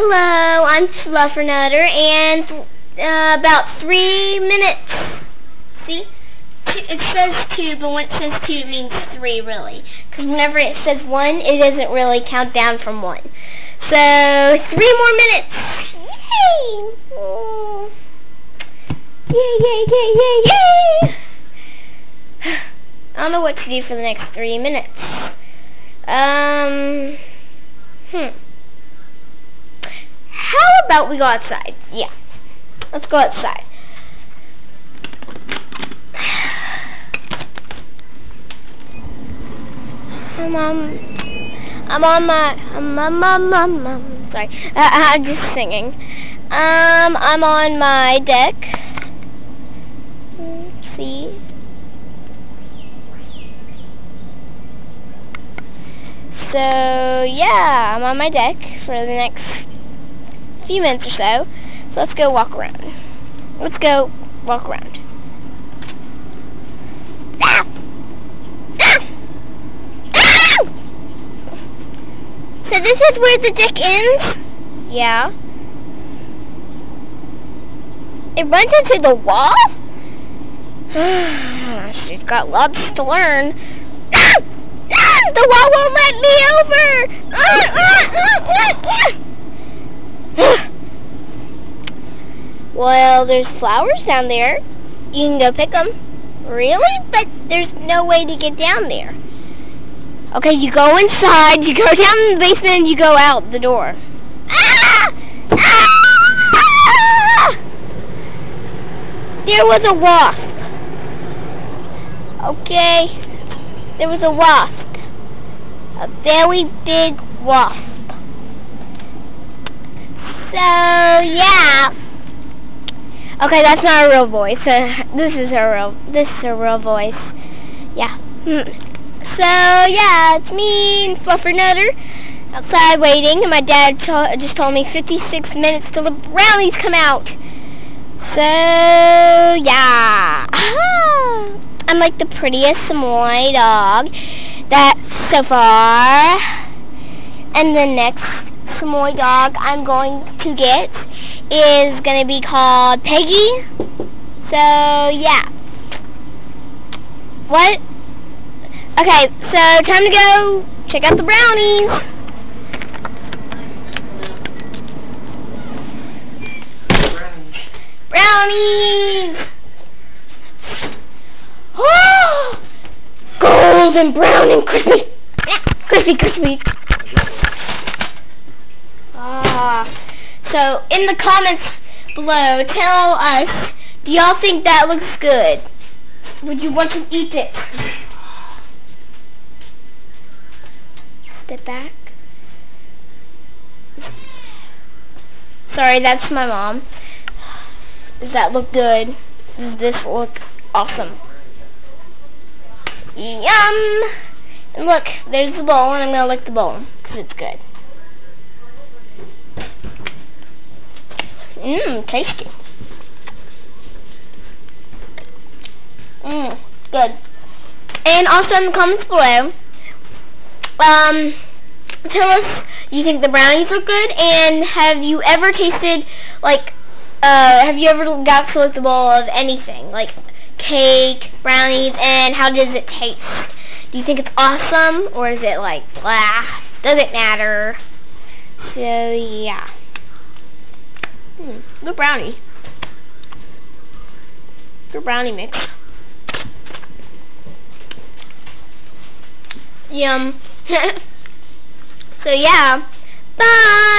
Hello, I'm Fluffernutter, and uh, about three minutes. See? It says two, but when it says two, it means three, really. Because whenever it says one, it doesn't really count down from one. So, three more minutes. Yay! Yay, yay, yay, yay, yay! I don't know what to do for the next three minutes. Um, hmm. How about we go outside? Yeah. Let's go outside. I'm on, I'm on my, I'm on my, mom, mom, sorry, uh, I'm just singing. Um, I'm on my deck. See? So, yeah, I'm on my deck for the next few minutes or so. So let's go walk around. Let's go walk around. Ah! Ah! Ah! So this is where the deck ends? Yeah. It runs into the wall? She's got lots to learn. Ah! Ah! The wall won't let me over! Ah! Ah! Ah! Ah! ah! Well, there's flowers down there. You can go pick them. Really? But there's no way to get down there. Okay, you go inside, you go down in the basement, and you go out the door. Ah! Ah! There was a wasp. Okay. There was a wasp. A very big wasp. So, yeah. Okay, that's not a real voice. Uh, this is a real, this is a real voice. Yeah. Hmm. So, yeah, it's me, Fluffernutter, outside waiting, and my dad just told me 56 minutes till the brownies come out. So, yeah. I'm like the prettiest Samoy dog that's so far. And the next Samoy dog I'm going to get is going to be called Peggy. So, yeah. What? Okay, so time to go check out the brownies. Brownies! Golden brown and crispy! Crispy, crispy! So, in the comments below, tell us, do y'all think that looks good? Would you want to eat it? Step back. Sorry, that's my mom. Does that look good? Does this look awesome? Yum! And look, there's the bowl, and I'm going to lick the bowl, because it's good. Mmm, tasty. Mmm, good. And also in the comments below, um, tell us you think the brownies look good, and have you ever tasted, like, uh, have you ever got bowl of anything, like cake, brownies, and how does it taste? Do you think it's awesome, or is it like, blah, does it matter? So, yeah. Hmm, good brownie. Good brownie mix. Yum. so yeah. Bye!